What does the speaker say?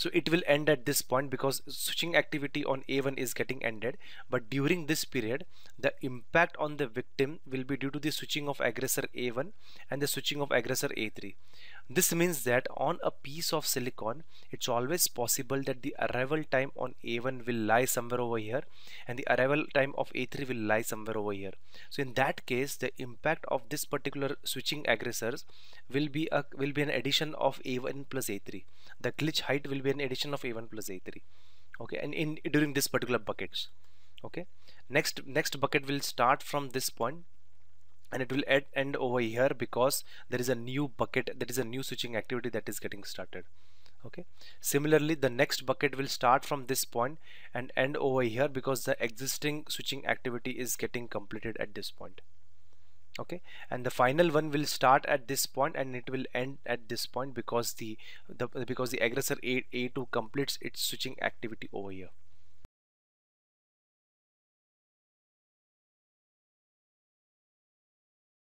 so it will end at this point because switching activity on a1 is getting ended. But during this period the impact on the victim will be due to the switching of aggressor a1 and the switching of aggressor a3 this means that on a piece of silicon it's always possible that the arrival time on a1 will lie somewhere over here and the arrival time of a3 will lie somewhere over here. So in that case the impact of this particular switching aggressors will be a will be an addition of a1 plus a3 the glitch height will be an addition of a1 plus a3 okay and in during this particular buckets okay. Next next bucket will start from this point and it will end over here because there is a new bucket that is a new switching activity that is getting started okay. Similarly the next bucket will start from this point and end over here because the existing switching activity is getting completed at this point okay? And the final one will start at this point and it will end at this point because the, the because the aggressor A, a2 completes its switching activity over here